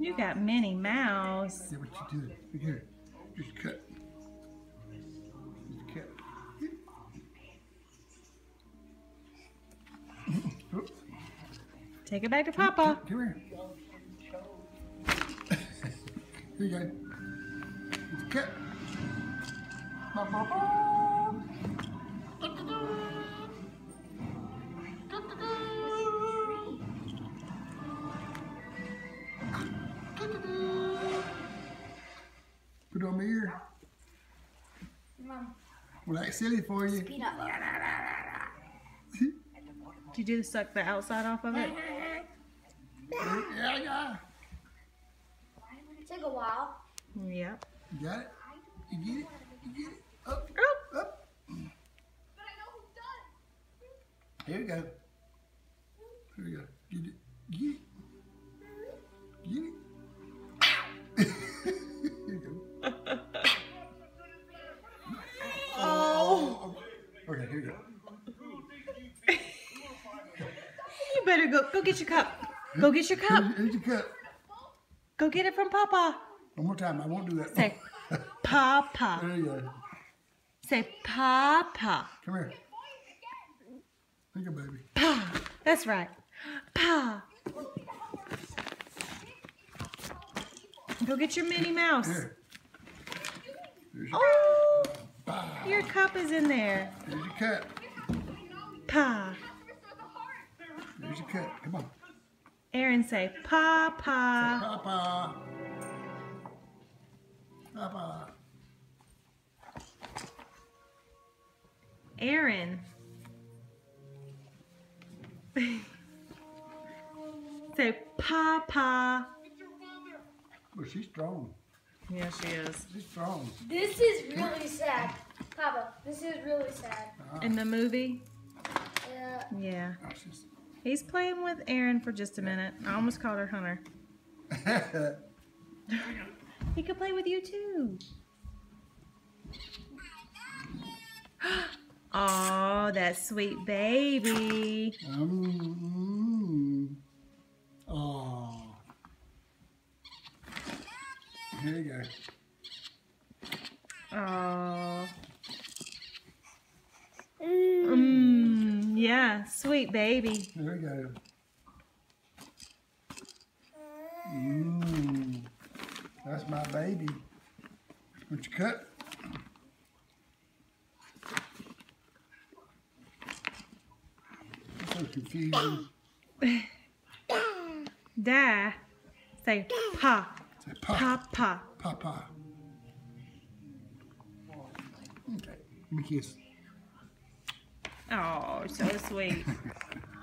You got Minnie Mouse. See what you do. Look here. Just cut. Just cut. Oops. Take it back to Papa. Come here. Here you go. Just cut. Ba, Put it on my ear. Mom, Well, that's silly for you. peanut. Did you do suck the outside off of it? Yeah, yeah. Take a while. Yep. You got it? You get it? You get it? Up, Oh, up. Here we go. Here we go. Get it. Get it. Here you go. You better go. Go get your cup. Go get your cup. Here's your cup. Go get it from Papa. One more time. I won't do that. Say, Papa. There you go. Say, Papa. Come here. Think go, baby. Pa. That's right. Pa. Go get your Minnie Mouse. Here. Here's your, Oh, bah. Your cup is in there. Here's your cup. Pa. Here's your cup. Come on. Aren, say, Papa. Papa. Papa. Aren. say, Papa. Well, she's strong. Yeah, she is. She's strong. This is really sad. Papa, this is really sad. In the movie? Yeah. Yeah. Oh. He's playing with Aren for just a minute. I almost called her Hunter. He could play with you too. Oh, that sweet baby. um, oh. Here you go. Oh. Mmm, yeah, sweet baby. There we go. Mmm. That's my baby. Want you cut? So confusing. Da. Say pa. Say pop, Pa pa. papa. Okay. Give me a kiss. Oh, so sweet.